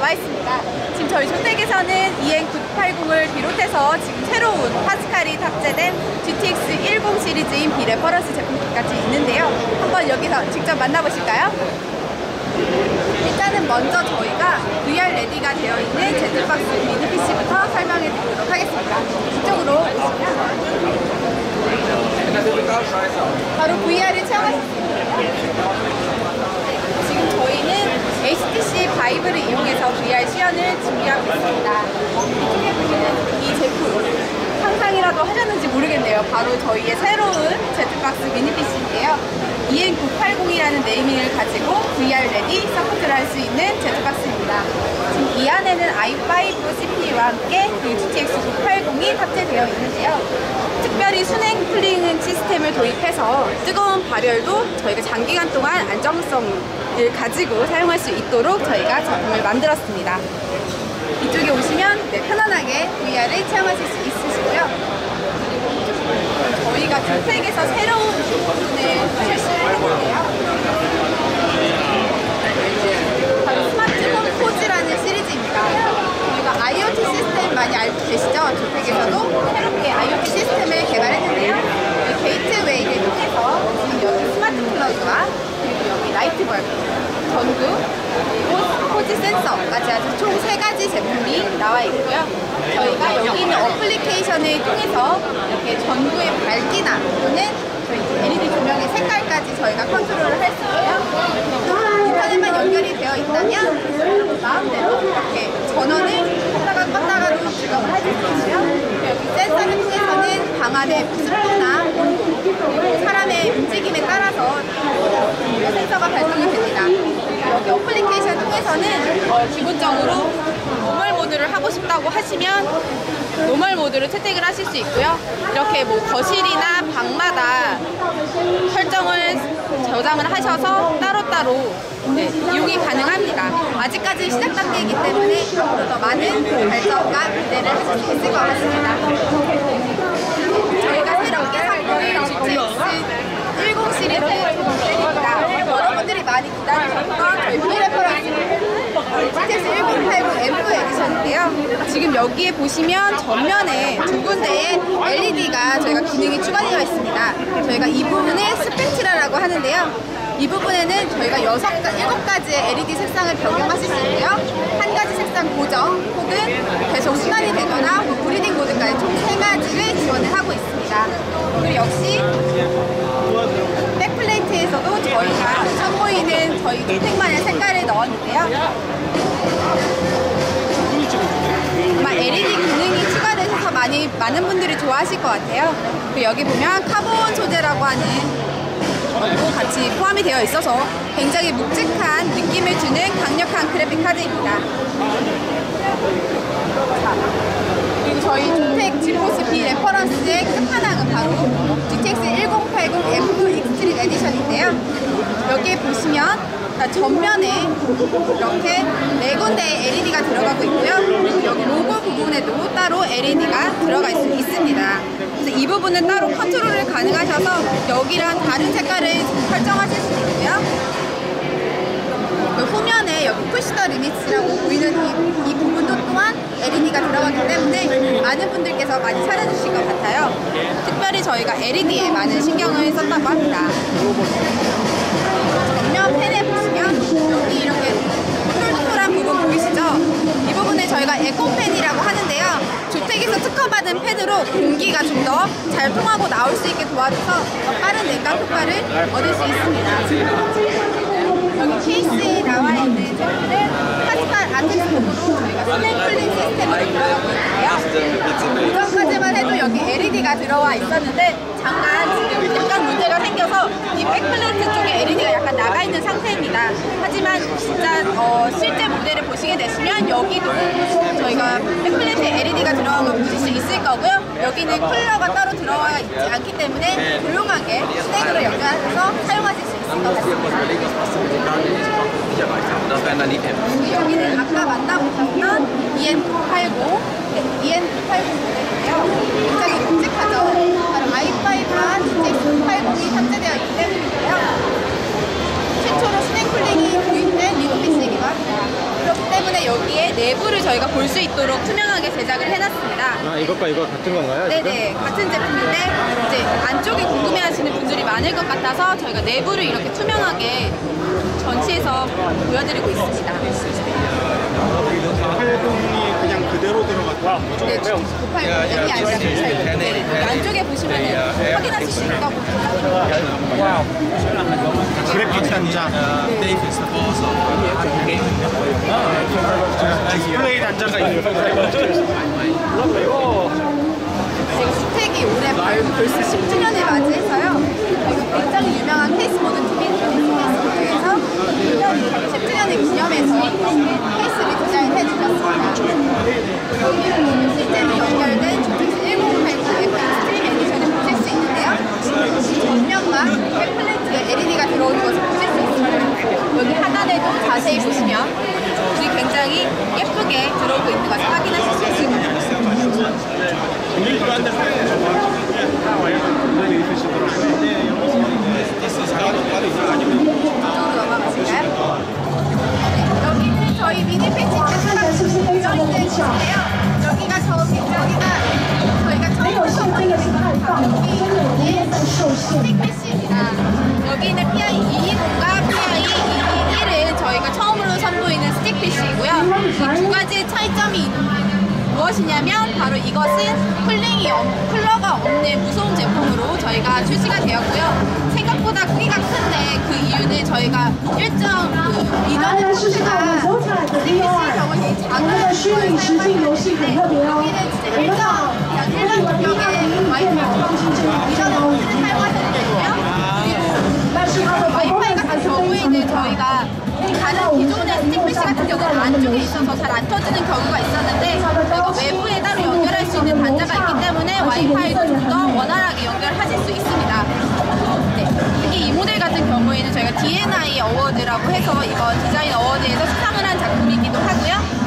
와 있습니다. 지금 저희 조텍에서는 EN980을 비롯해서 지금 새로운 파스칼이 탑재된 GTX 10 시리즈인 비reference 제품까지 있는데요. 한번 여기서 직접 만나보실까요? 일단은 먼저 저희가 VR 레디가 되어 있는 제트박스 미니 PC부터 설명해 드리도록 하겠습니다. 이쪽으로 오시면 바로 VR을 체험하실 수 있는데요. HTC 바이브를 이용해서 VR 시연을 준비하고 있습니다. 이쪽에 보시는 이 제품 상상이라도 하셨는지 모르겠네요. 바로 저희의 새로운 제트박스 미니 PC인데요. EN980이라는 naming을 가지고 VR 레디 서포트를 할 수 있는 제트박스입니다. 지금 이 안에는 i5 CPU와 함께 그 GTX 980이 탑재되어 있는데요. 특별히 수냉 cooling 시스템을 도입해서 뜨거운 발열도 저희가 장기간 동안 안정성 을 가지고 사용할 수 있도록 저희가 제품을 만들었습니다. 이쪽에 오시면 네, 편안하게 VR을 체험하실 수 있으시고요. 저희가 조텍에서 새로운 부분을 출시를 했는데요. 바로 스마트홈 포즈라는 시리즈입니다. 저희가 IoT 시스템 많이 알고 계시죠? 조텍에서도 새롭게 IoT 시스템을 개발했는데요. 이 gateway를 통해서 지금 여기 스마트 플러그와 그리고 여기 light bulb, 전구, 그리고 포즈 센서까지 아주 총 세 가지 제품이 나와 있고요. 저희가 여기 있는 어플리케이션을 통해서 이렇게 전구의 밝기나 또는 저희 LED 조명의 색깔까지 저희가 컨트롤을 할 수 있고요. 인터넷만 연결이 되어 있다면 마음대로 이렇게 전원을 켰다가 껐다가도 조정을 해줄 수 있고요. 여기 센서를 통해서는 방 안의 습도나 그리고 사람의 움직임에 따라서 센서가 발동이 됩니다. 여기 어플리케이션 통해서는 어, 기본적으로 normal 모드를 하고 싶다고 하시면 normal 모드를 채택을 하실 수 있고요. 이렇게 뭐 거실이나 방마다 설정을 저장을 하셔서 따로따로 네, 이용이 가능합니다. 아직까지 시작 단계이기 때문에 더 많은 발전과 기대를 하실 수 있을 것 같습니다. 저희가 새롭게 선보일 GTX 10 시리즈. 여러분들이 많이 기다리셨던 저희 비레퍼런스 GTX 1080 M2 에디션인데요. 지금 여기에 보시면 전면에 두 군데에 LED가 저희가 기능이 추가되어 있습니다. 저희가 이 부분을 Spectra라고 하는데요. 이 부분에는 저희가 여섯 가 일곱 가지의 LED 색상을 변경하실 수 있고요. 한 가지 색상 고정 혹은 계속 순환이 되거나 뭐 breathing 모드까지 총 세 가지를 지원을 하고 있습니다. 그리고 역시 backplate에서도 저희가 ZOTAC만의 색깔을 넣었는데요. 아마 LED 기능이 추가되셔서 많이 많은 분들이 좋아하실 것 같아요. 여기 보면 카본 소재라고 하는 것도 같이 포함이 되어 있어서 굉장히 묵직한 느낌을 주는 강력한 그래픽 카드입니다. 자, 그리고 저희 주택 지포스 B 레퍼런스의 끝판왕은 바로 GTX 1080 M2 익스트림 에디션인데요. 여기에 보시면 전면에 이렇게 네 군데의 LED가 들어가고 있고요. 그리고 여기 로고 부분에도 따로 LED가 들어가 있, 있습니다. 그래서 이 부분은 따로 컨트롤을 가능하셔서 여기랑 다른 색깔을 설정하실 수 있고요. 그 후면에 여기 Push the Limits라고 보이는 이, 이 부분도 또한 LED가 들어가기 때문에 많은 분들께서 많이 찾아주실 것 같아요. 특별히 저희가 LED에 많은 신경을 썼다고 합니다. 전면 팬에 저희가 EKO팬이라고 하는데요. ZOTAC에서 특허받은 팬으로 공기가 좀 더 잘 통하고 나올 수 있게 도와줘서 더 빠른 냉각 효과를 얻을 수 있습니다. 여기 케이스에 나와 있는 제품은 파스칼 아티스트로 저희가 수냉 쿨링 시스템으로 들어가고 있는데요. 이전까지만 해도 여기 LED가 들어와 있었는데 잠깐 지금 약간 문제가 생겨서 이 backplate 쪽에 LED가 약간 나가 있는 상태입니다. 하지만 진짜 어, 실제 모델을 보시게 되시면 여기도 저희가 백플레이트에 LED가 들어간 걸 보실 수 있을 거고요. 여기는 쿨러가 따로 들어와 있지 않기 때문에 조용하게 스택으로 연결해서 사용하실 수 있을 것 같습니다. 여기는 아까 만나보셨던 EN980, 네, EN980 모델인데요. 굉장히 묵직하죠. 바로 i5와 GTX980이 탑재되어 있기 때문인 저희가 볼 수 있도록 투명하게 제작을 해놨습니다. 아 이것과 이거 같은 건가요? 네네 지금? 같은 제품인데 이제 안쪽에 궁금해하시는 분들이 많을 것 같아서 저희가 내부를 이렇게 투명하게 전시해서 보여드리고 있습니다. 안쪽에 보시면은 확인하실 수 있다고. 그래픽. 디스플레이 단자가 있는 지금 주택이 올해 벌, 벌써 10주년을 맞이해서요. 그리고 굉장히 유명한 케이스 모든 TV 케이스에서 10주년을 기념해서 케이스를 디자인 해 주셨습니다. 여기는 실제로 연결된 주택 1080 F 스트림 에디션을 보실 수 있는데요. 전면과 템플레이트에 LED가 들어오는 것을 보실 수 있습니다. 여기 하단에도 자세히 보시면 불이 굉장히 예쁘게 들어오고 있는 것을 확인하실 수 있습니다. 이쪽으로 넘어가실까요? 저희 미니 패치 제작하는 공정인데 주세요. 여기가 저 여기가 저희가 처음부터 여기 네, 네, 네, 패시입니다. 여기는 PI 220과 PI 221은 저희가 처음으로 선보이는 스틱피쉬이고요. 이 두 가지의 차이점이 무엇이냐면 바로 이것은 쿨링이 쿨러가 없는 무소음 제품으로 저희가 출시가 되었고요. 생각보다 크기가 큰데 그 이유는 저희가 1. 虚拟实境游戏很特别哦。 여기는 진짜 일정 그냥 일반 공격의 와이파이 인원의 포트를 사용하셔도 되고요. 그리고 와이파이 같은 경우에는 저희가 다른 기존의 스틱피쉬 같은 경우는 안쪽에 있어서 잘 안 터지는 경우가 있었는데 저희가 외부에 따로 연결할 수 있는 단자가 있기 때문에 와이파이도 좀 더 원활하게 연결하실 수 있습니다. 네. 특히 이 모델 같은 경우에는 저희가 DNI 어워드라고 해서 이거 디자인 어워드에서 수상을 한 작품이기도 하고요.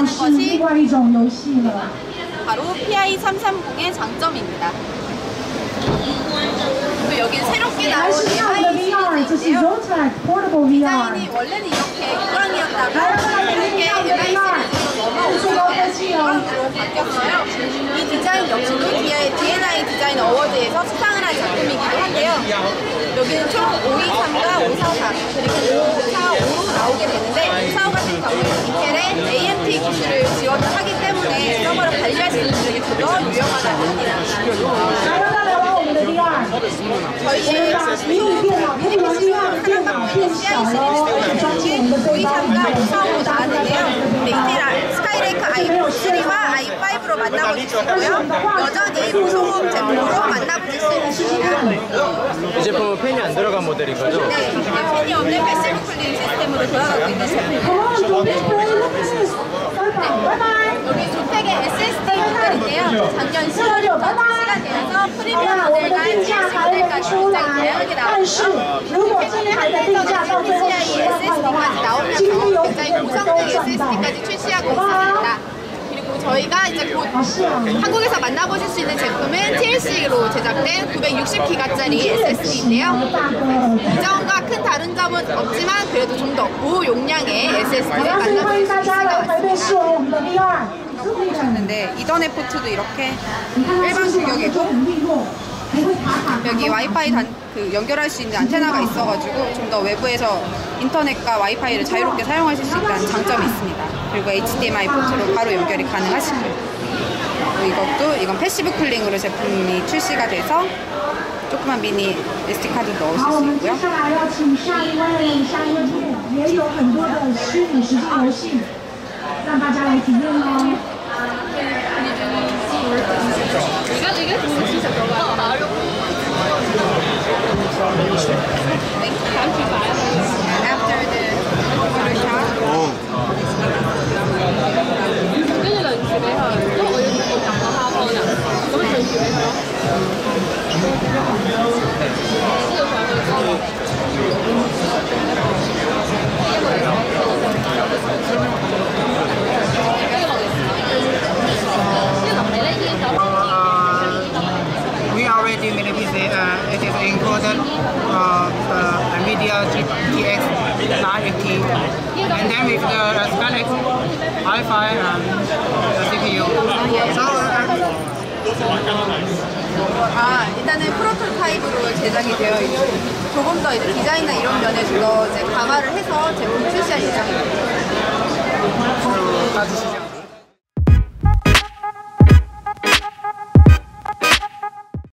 하는 것이 네. 바로 PI330의 장점입니다. 여기 새롭게 나온 디자인인데요. 디자인이 원래는 이렇게 유광이었다가 이렇게 넘어오는데 이 디자인 역시도 DNI 디자인 어워드에서 수상을 한 작품이기도 한데요. 여기는 총 5인 3과 543 그리고 545로 나오게 되는데 545 같은 경우는 인텔의 AMT 기술을 지원을 하기 때문에 서버를 관리할 수 있는 쪽이 더 유용하다고 합니다. 저희는 미니피시와 하나만 CI 시리즈는 523과 545 나왔는데요. 네, 인텔 스카이레이크 i3와 i5로 만나고 있고요. 여전히 보소음 제품으로 이 제품은 팬이 안 들어간 모델인 거죠? 네, 팬이 없는 passive cooling 시스템으로 돌아가고 있는 제품이에요. 네, 여기 ZOTAC의 SSD 모델인데요. 작년 10월부터 출시가 되어서 프리미엄 모델과 TX 모델까지 굉장히 다양하게 나왔고요. PCIe SSD까지 나오면서 굉장히 고성능 SSD까지 출시하고 있어요. 저희가 이제 곧 한국에서 만나보실 수 있는 제품은 TLC로 제작된 960기가짜리 SSD인데요. 이전과 큰 다른 점은 없지만 그래도 좀 더 고용량의 SSD를 만나보실 수 있을 것 같습니다. 보셨는데 이더넷 포트도 이렇게 일반 규격이고 여기 와이파이 단, 그 연결할 수 있는 안테나가 있어가지고 좀 더 외부에서 인터넷과 와이파이를 자유롭게 사용하실 수 있다는 장점이 있습니다. 그리고 HDMI 포트로 바로 연결이 가능하시고요. 이것도 이건 passive cooling으로 제품이 출시가 돼서 조그만 미니 SD카드 넣으실 수 있고요. 아, 이거 이게 진짜 들어가 타입으로 제작이 되어 있고 조금 더 이제 디자인이나 이런 면에서 더 이제 강화를 해서 제품 출시할 예정입니다. 따지시죠.